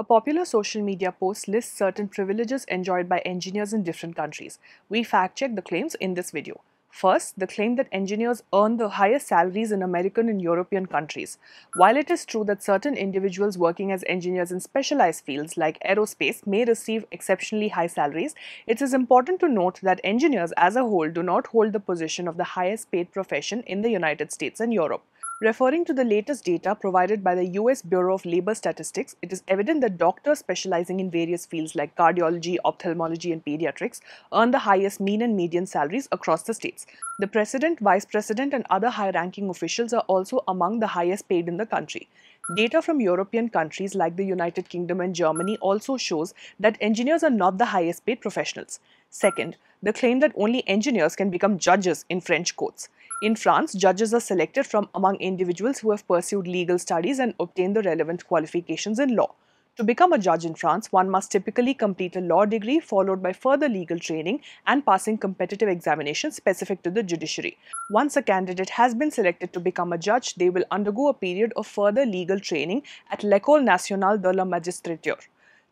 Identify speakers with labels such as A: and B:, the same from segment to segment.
A: A popular social media post lists certain privileges enjoyed by engineers in different countries. We fact check the claims in this video. First, the claim that engineers earn the highest salaries in American and European countries. While it is true that certain individuals working as engineers in specialized fields like aerospace may receive exceptionally high salaries, it is important to note that engineers as a whole do not hold the position of the highest paid profession in the United States and Europe. Referring to the latest data provided by the US Bureau of Labor Statistics, it is evident that doctors specializing in various fields like cardiology, ophthalmology, and pediatrics earn the highest mean and median salaries across the states. The president, vice president, and other high ranking officials are also among the highest paid in the country. Data from European countries like the United Kingdom and Germany also shows that engineers are not the highest paid professionals. Second, the claim that only engineers can become judges in French courts. In France, judges are selected from among individuals who have pursued legal studies and obtained the relevant qualifications in law. To become a judge in France, one must typically complete a law degree followed by further legal training and passing competitive examinations specific to the judiciary. Once a candidate has been selected to become a judge, they will undergo a period of further legal training at l'École nationale de la magistrature.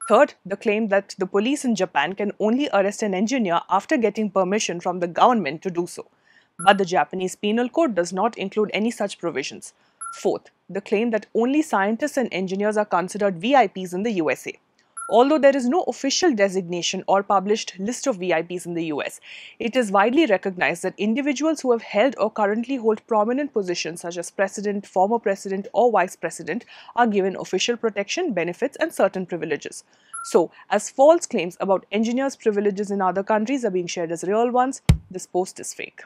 A: Third, the claim that the police in Japan can only arrest an engineer after getting permission from the government to do so but the Japanese Penal Code does not include any such provisions. Fourth, the claim that only scientists and engineers are considered VIPs in the USA. Although there is no official designation or published list of VIPs in the US, it is widely recognized that individuals who have held or currently hold prominent positions such as president, former president, or vice president are given official protection, benefits, and certain privileges. So, as false claims about engineers' privileges in other countries are being shared as real ones, this post is fake.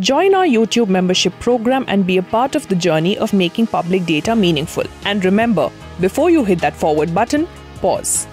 A: Join our YouTube membership program and be a part of the journey of making public data meaningful. And remember, before you hit that forward button, pause.